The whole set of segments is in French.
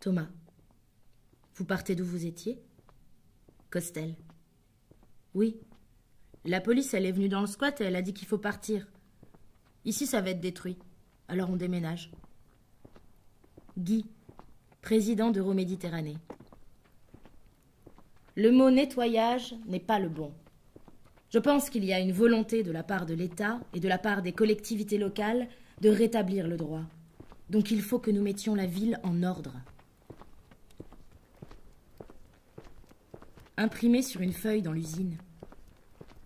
Thomas. Vous partez d'où vous étiez? Costel. Oui. La police, elle est venue dans le squat et elle a dit qu'il faut partir. Ici, ça va être détruit. Alors on déménage. Guy, président d'Euroméditerranée. Le mot nettoyage n'est pas le bon. Je pense qu'il y a une volonté de la part de l'État et de la part des collectivités locales de rétablir le droit. Donc il faut que nous mettions la ville en ordre. Imprimé sur une feuille dans l'usine.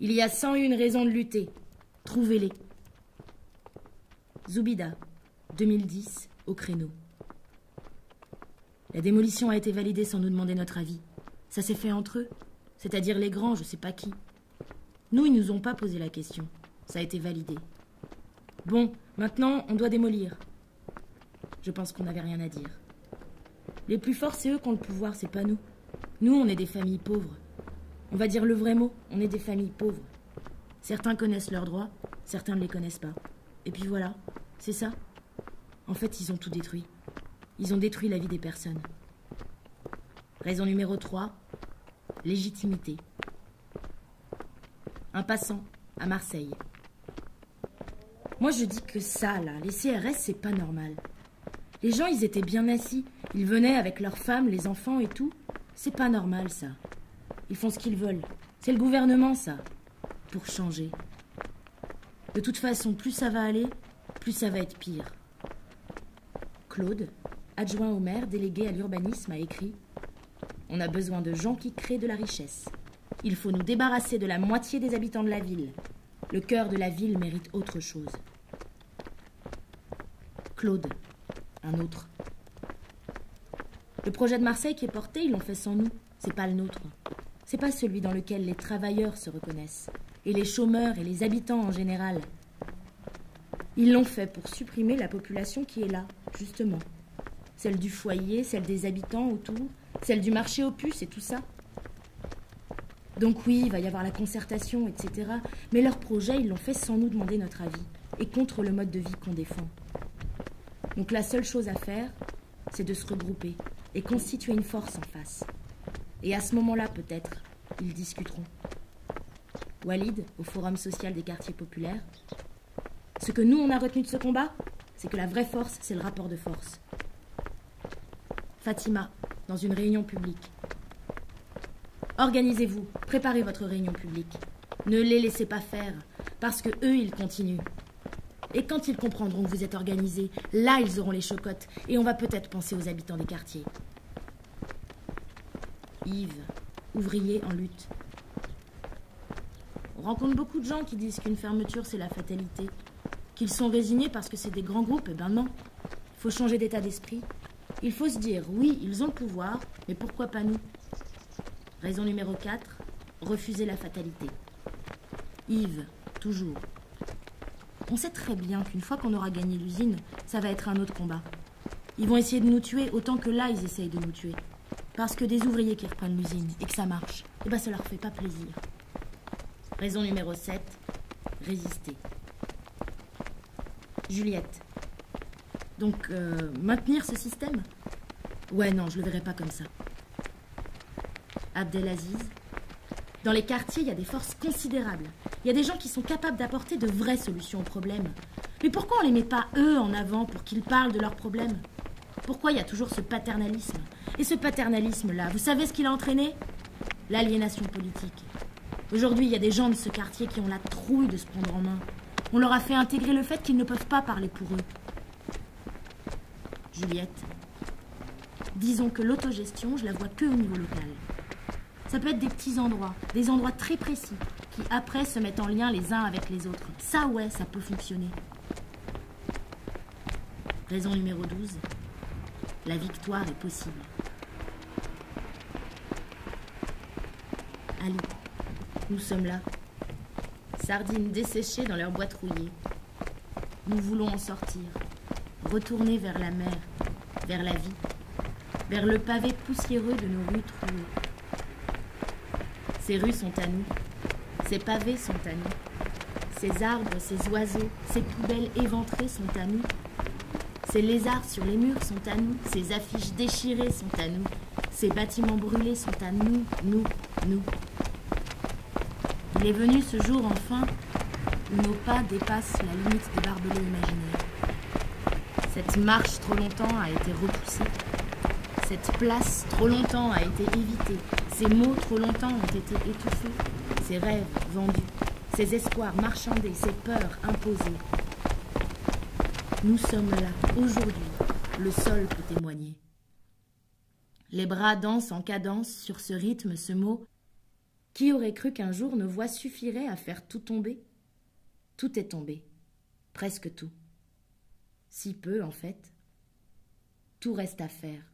Il y a 101 raisons de lutter. Trouvez-les. Zoubida, 2010, au créneau. La démolition a été validée sans nous demander notre avis. Ça s'est fait entre eux, c'est-à-dire les grands, je sais pas qui. Nous, ils nous ont pas posé la question. Ça a été validé. Bon, maintenant, on doit démolir. Je pense qu'on n'avait rien à dire. Les plus forts, c'est eux qui ont le pouvoir, c'est pas nous. Nous, on est des familles pauvres. On va dire le vrai mot, on est des familles pauvres. Certains connaissent leurs droits, certains ne les connaissent pas. Et puis voilà, c'est ça. En fait, ils ont tout détruit. Ils ont détruit la vie des personnes. Raison numéro 3, légitimité. Un passant à Marseille. Moi je dis que ça, là, les CRS, c'est pas normal. Les gens, ils étaient bien assis. Ils venaient avec leurs femmes, les enfants et tout. C'est pas normal, ça. Ils font ce qu'ils veulent. C'est le gouvernement, ça. Pour changer. De toute façon, plus ça va aller, plus ça va être pire. Claude, adjoint au maire, délégué à l'urbanisme, a écrit on a besoin de gens qui créent de la richesse. Il faut nous débarrasser de la moitié des habitants de la ville. Le cœur de la ville mérite autre chose. Claude, un autre. Le projet de Marseille qui est porté, ils l'ont fait sans nous. C'est pas le nôtre. C'est pas celui dans lequel les travailleurs se reconnaissent, et les chômeurs et les habitants en général. Ils l'ont fait pour supprimer la population qui est là, justement. Celle du foyer, celle des habitants autour, celle du marché aux puces et tout ça. Donc oui, il va y avoir la concertation, etc. Mais leur projet, ils l'ont fait sans nous demander notre avis et contre le mode de vie qu'on défend. Donc la seule chose à faire, c'est de se regrouper et constituer une force en face. Et à ce moment-là, peut-être, ils discuteront. Walid, au Forum social des quartiers populaires, ce que nous, on a retenu de ce combat, c'est que la vraie force, c'est le rapport de force. Fatima, dans une réunion publique. Organisez-vous, préparez votre réunion publique. Ne les laissez pas faire, parce que eux, ils continuent. Et quand ils comprendront que vous êtes organisés, là, ils auront les chocottes, et on va peut-être penser aux habitants des quartiers. Yves, ouvrier en lutte. On rencontre beaucoup de gens qui disent qu'une fermeture, c'est la fatalité. Qu'ils sont résignés parce que c'est des grands groupes, eh ben non. Il faut changer d'état d'esprit. Il faut se dire, oui, ils ont le pouvoir, mais pourquoi pas nous? Raison numéro 4, refuser la fatalité. Yves, toujours. On sait très bien qu'une fois qu'on aura gagné l'usine, ça va être un autre combat. Ils vont essayer de nous tuer autant que là, ils essayent de nous tuer. Parce que des ouvriers qui reprennent l'usine et que ça marche, eh ben ça leur fait pas plaisir. Raison numéro 7, résister. Juliette, donc, euh, maintenir ce système? Ouais, non, je le verrai pas comme ça. Abdelaziz Dans les quartiers, il y a des forces considérables. Il y a des gens qui sont capables d'apporter de vraies solutions aux problèmes. Mais pourquoi on les met pas eux en avant pour qu'ils parlent de leurs problèmes? Pourquoi il y a toujours ce paternalisme? Et ce paternalisme-là, vous savez ce qu'il a entraîné? L'aliénation politique. Aujourd'hui, il y a des gens de ce quartier qui ont la trouille de se prendre en main. On leur a fait intégrer le fait qu'ils ne peuvent pas parler pour eux. Juliette. Disons que l'autogestion, je la vois que au niveau local. Ça peut être des petits endroits, des endroits très précis, qui après se mettent en lien les uns avec les autres. Ça, ouais, ça peut fonctionner. Raison numéro 12. La victoire est possible. Allez, nous sommes là. Sardines desséchées dans leur boîte rouillée. Nous voulons en sortir retourner vers la mer, vers la vie, vers le pavé poussiéreux de nos rues trouées. Ces rues sont à nous, ces pavés sont à nous, ces arbres, ces oiseaux, ces poubelles éventrées sont à nous. Ces lézards sur les murs sont à nous, ces affiches déchirées sont à nous, ces bâtiments brûlés sont à nous, nous, nous. Il est venu ce jour enfin où nos pas dépassent la limite des barbelés imaginaires. Cette marche trop longtemps a été repoussée. Cette place trop longtemps a été évitée. Ces mots trop longtemps ont été étouffés. Ces rêves vendus. Ces espoirs marchandés. Ces peurs imposées. Nous sommes là, aujourd'hui. Le sol peut témoigner. Les bras dansent en cadence sur ce rythme, ce mot. Qui aurait cru qu'un jour nos voix suffiraient à faire tout tomber? Tout est tombé. Presque tout. Si peu, en fait. Tout reste à faire.